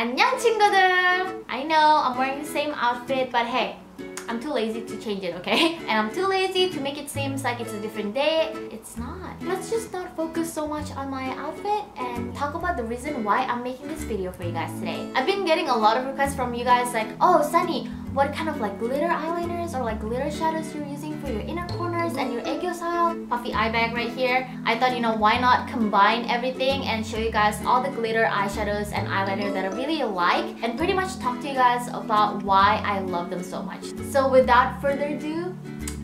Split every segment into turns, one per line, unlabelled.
안녕 친구들! I know I'm wearing the same outfit but hey, I'm too lazy to change it, okay? And I'm too lazy to make it seem like it's a different day. It's not. Let's just not focus so much on my outfit and talk about the reason why I'm making this video for you guys today. I've been getting a lot of requests from you guys like, oh Sunny, what kind of like glitter eyeliners or like glitter shadows you're using for your inner corners and your aegyo style puffy eye bag right here. I thought, you know, why not combine everything and show you guys all the glitter eyeshadows and eyeliner that I really like and pretty much talk to you guys about why I love them so much. So without further ado,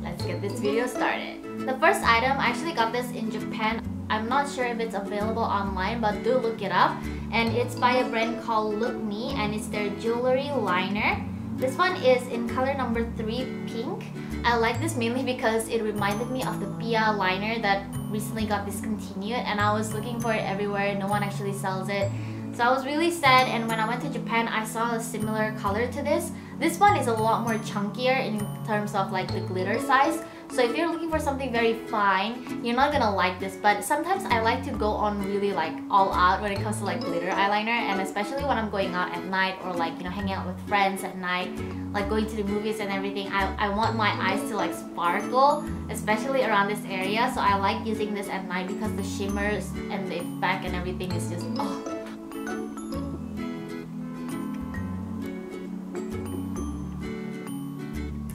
let's get this video started. The first item, I actually got this in Japan. I'm not sure if it's available online, but do look it up. And it's by a brand called Look Me, and it's their jewelry liner. This one is in color number 3 pink. I like this mainly because it reminded me of the Pia liner that recently got discontinued and I was looking for it everywhere, no one actually sells it. So I was really sad and when I went to Japan I saw a similar color to this. This one is a lot more chunkier in terms of like the glitter size so if you're looking for something very fine, you're not gonna like this. But sometimes I like to go on really like all out when it comes to like glitter eyeliner and especially when I'm going out at night or like, you know, hanging out with friends at night, like going to the movies and everything. I, I want my eyes to like sparkle, especially around this area. So I like using this at night because the shimmers and the effect and everything is just, oh,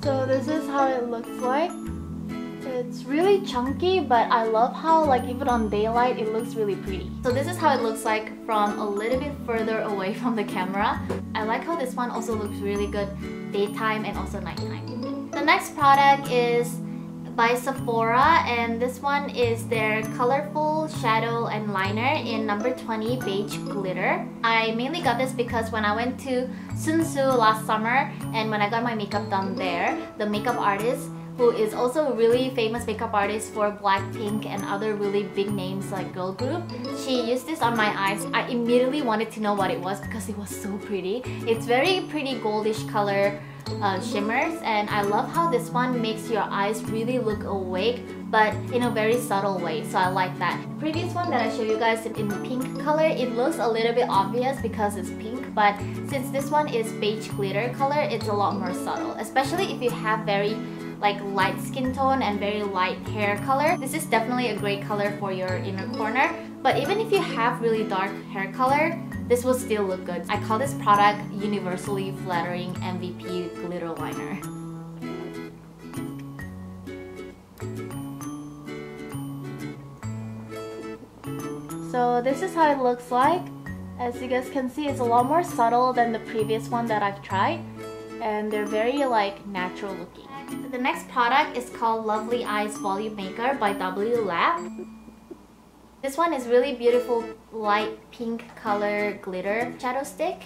So this is how it looks like. It's really chunky, but I love how like even on daylight, it looks really pretty. So this is how it looks like from a little bit further away from the camera. I like how this one also looks really good daytime and also nighttime. The next product is by Sephora and this one is their colorful shadow and liner in number 20 beige glitter. I mainly got this because when I went to Sunsu last summer and when I got my makeup done there, the makeup artist who is also a really famous makeup artist for Blackpink and other really big names like girl group. She used this on my eyes. I immediately wanted to know what it was because it was so pretty. It's very pretty goldish color uh, shimmers and I love how this one makes your eyes really look awake but in a very subtle way so I like that. Previous one that I showed you guys in pink color it looks a little bit obvious because it's pink but since this one is beige glitter color it's a lot more subtle especially if you have very like light skin tone and very light hair color. This is definitely a great color for your inner corner. But even if you have really dark hair color, this will still look good. I call this product Universally Flattering MVP Glitter Liner. So this is how it looks like. As you guys can see, it's a lot more subtle than the previous one that I've tried. And they're very like natural looking. The next product is called Lovely Eyes Volume Maker by W Lab. This one is really beautiful light pink color glitter shadow stick.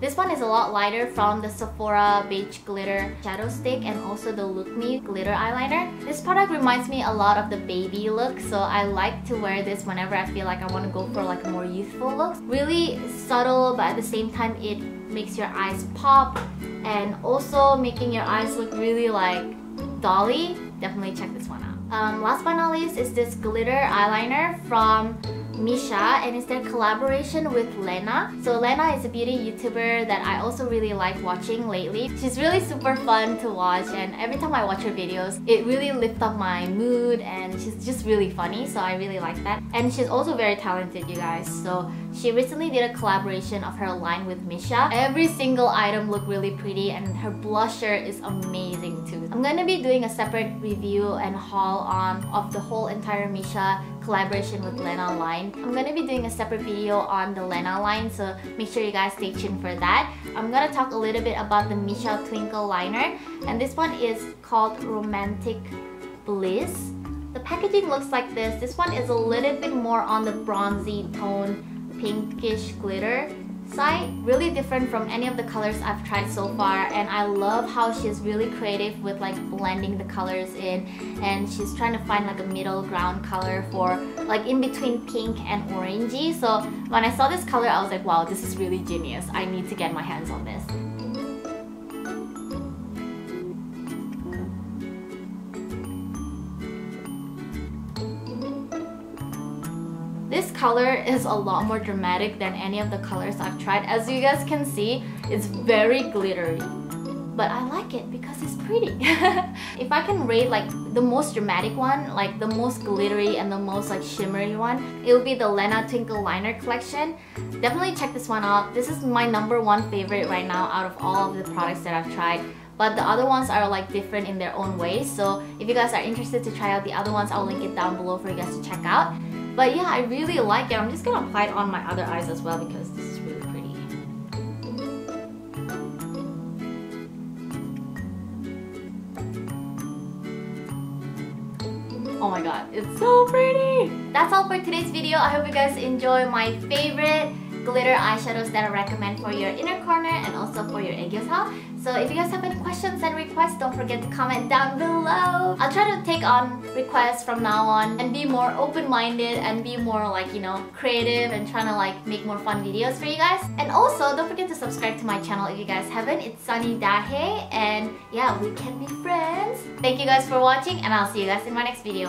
This one is a lot lighter from the Sephora Beige Glitter Shadow Stick and also the Look Me Glitter Eyeliner. This product reminds me a lot of the baby look, so I like to wear this whenever I feel like I want to go for like a more youthful look. Really subtle, but at the same time it makes your eyes pop and also making your eyes look really like dolly. Definitely check this one out. Um, last but not least is this glitter eyeliner from Missha and it's their collaboration with Lena. So Lena is a beauty YouTuber that I also really like watching lately. She's really super fun to watch and every time I watch her videos, it really lifts up my mood and she's just really funny so I really like that. And she's also very talented you guys. So she recently did a collaboration of her line with Missha. Every single item looked really pretty and her blusher is amazing too. I'm gonna be doing a separate review and haul on of the whole entire Missha collaboration with Lena line. I'm gonna be doing a separate video on the Lena line so make sure you guys stay tuned for that. I'm gonna talk a little bit about the Missha Twinkle liner and this one is called Romantic Bliss. The packaging looks like this. This one is a little bit more on the bronzy tone pinkish glitter side really different from any of the colors I've tried so far. And I love how she's really creative with like blending the colors in. And she's trying to find like a middle ground color for like in between pink and orangey. So when I saw this color I was like wow this is really genius. I need to get my hands on this color is a lot more dramatic than any of the colors I've tried. As you guys can see, it's very glittery but I like it because it's pretty. if I can rate like the most dramatic one, like the most glittery and the most like shimmery one, it will be the Lena Twinkle Liner collection. Definitely check this one out. This is my number one favorite right now out of all of the products that I've tried but the other ones are like different in their own ways so if you guys are interested to try out the other ones I'll link it down below for you guys to check out but yeah I really like it I'm just gonna apply it on my other eyes as well because this is really pretty Oh my god, it's so pretty! That's all for today's video. I hope you guys enjoy my favorite glitter eyeshadows that I recommend for your inner corner and also for your aegyosal. So if you guys have any questions and requests, don't forget to comment down below. I'll try to take on requests from now on and be more open-minded and be more like, you know, creative and trying to like make more fun videos for you guys. And also, don't forget to subscribe to my channel if you guys haven't. It's Sunny Dahye and yeah, we can be friends. Thank you guys for watching and I'll see you guys in my next video.